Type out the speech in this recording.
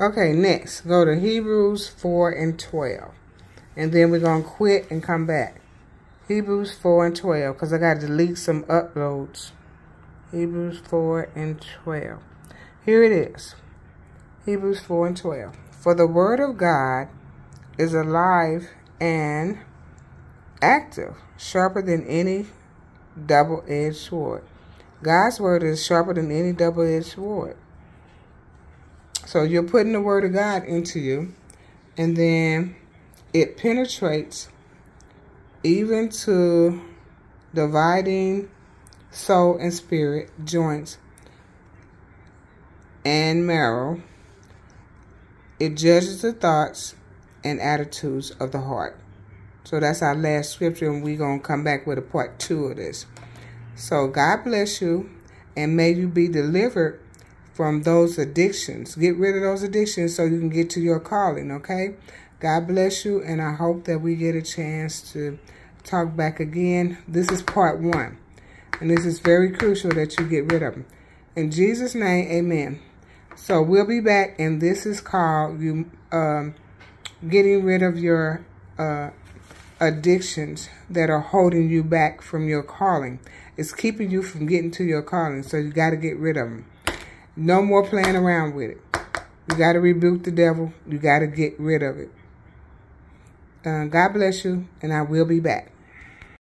Okay, next, go to Hebrews 4 and 12. And then we're going to quit and come back. Hebrews 4 and 12, because I got to delete some uploads. Hebrews 4 and 12. Here it is. Hebrews 4 and 12. For the word of God is alive and active, sharper than any double-edged sword. God's word is sharper than any double-edged sword. So you're putting the word of God into you, and then it penetrates even to dividing soul and spirit, joints, and marrow. It judges the thoughts and attitudes of the heart. So that's our last scripture, and we're going to come back with a part two of this. So God bless you, and may you be delivered from those addictions. Get rid of those addictions so you can get to your calling, okay? God bless you, and I hope that we get a chance to talk back again. This is part one, and this is very crucial that you get rid of them. In Jesus' name, amen. So we'll be back, and this is called you um, getting rid of your uh, addictions that are holding you back from your calling. It's keeping you from getting to your calling, so you got to get rid of them. No more playing around with it. You got to rebuke the devil. You got to get rid of it. Uh, God bless you, and I will be back.